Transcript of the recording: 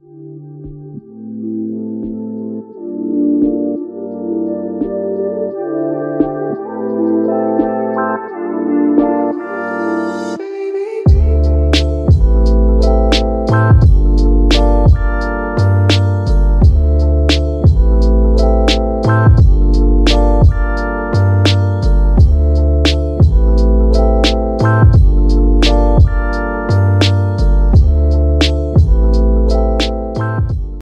you